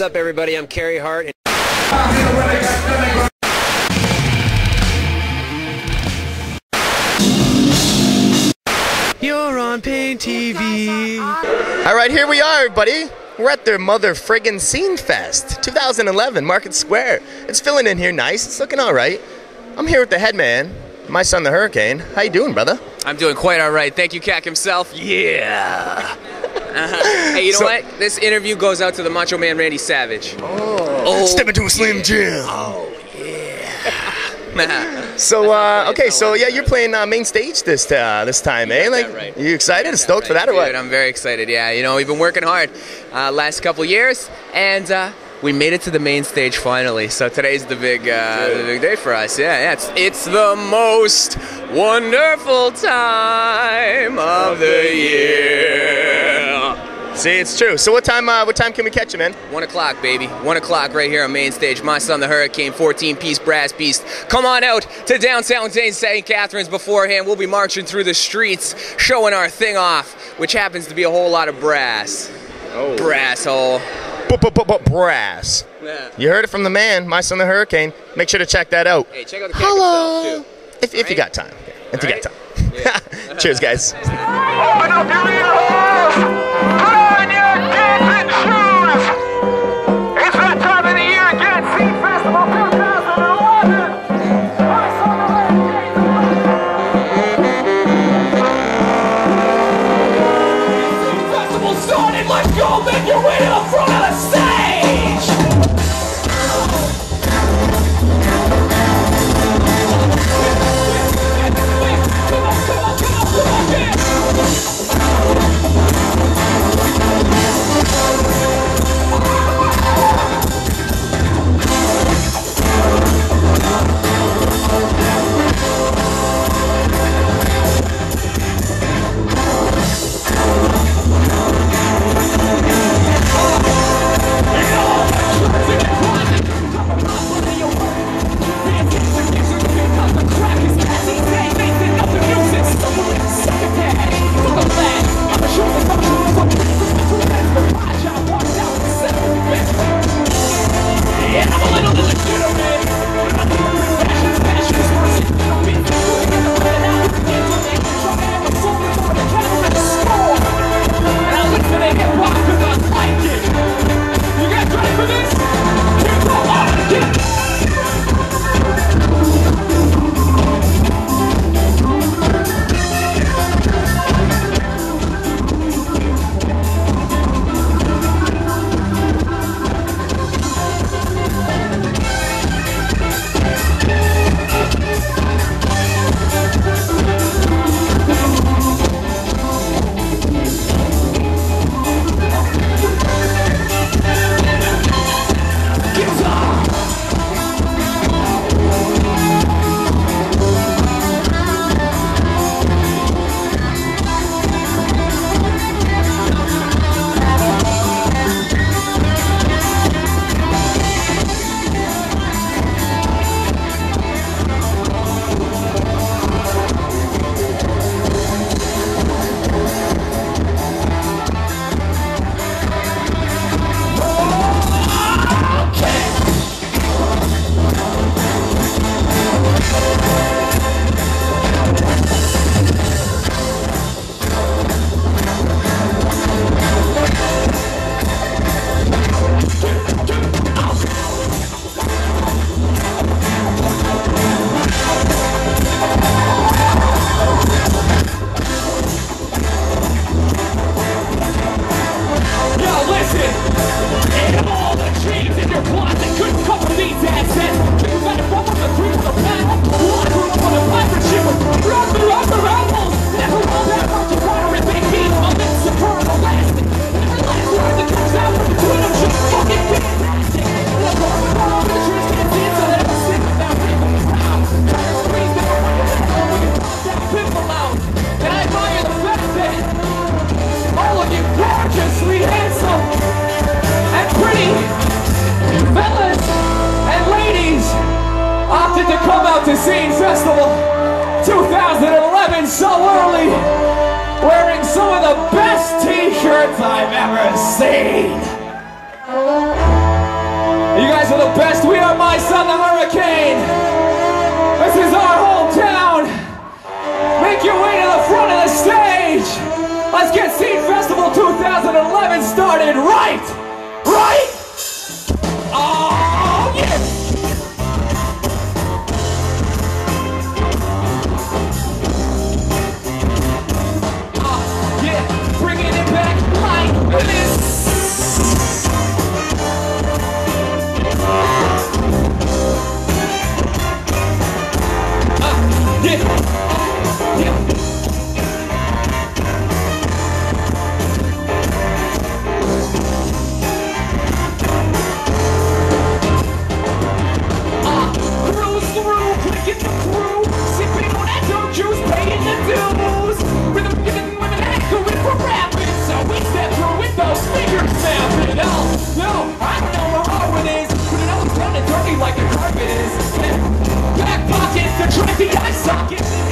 What's up, everybody? I'm Carrie Hart. You're on Pain TV. All right, here we are, buddy. We're at their mother friggin' Scene Fest 2011, Market Square. It's filling in here nice. It's looking all right. I'm here with the head man, my son, the Hurricane. How you doing, brother? I'm doing quite all right. Thank you, Cac himself. Yeah. Hey, you know So- what? This interview goes out to the Macho Man Randy Savage. Oh. oh Step into a Slim Jim. Nah. So, uh, okay, so yeah, you're playing uh, main stage this uh, this time, eh? Like, that right. you excited? Stoked for that or Dude, what? I'm very excited. Yeah, you know, we've been working hard uh, last couple years, and uh, we made it to the main stage finally. So today's the big uh, the big day for us. Yeah, yeah. It's it's the most wonderful time of the year. See, it's true. So, what time? Uh, what time can we catch you, man? One o'clock, baby. One o'clock right here on main stage. My son, the Hurricane, 14 piece brass beast. Come on out to downtown St. Catharines beforehand. We'll be marching through the streets, showing our thing off, which happens to be a whole lot of brass. Oh. Brass hole. Brass. Yeah. You heard it from the man, my son, the Hurricane. Make sure to check that out. Hey, check out the Hello. himself, too. If, if you got time. If you got Right? time. Cheers, guys. guys ready the best t-shirts I've ever seen. You guys are the best. We are my side. Ficar só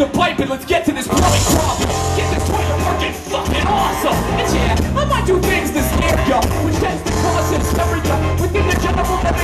the pipe and let's get to this growing problem. Get this toilet working fucking awesome. And yeah, I might do things to scare ya, which tends to cause We within the general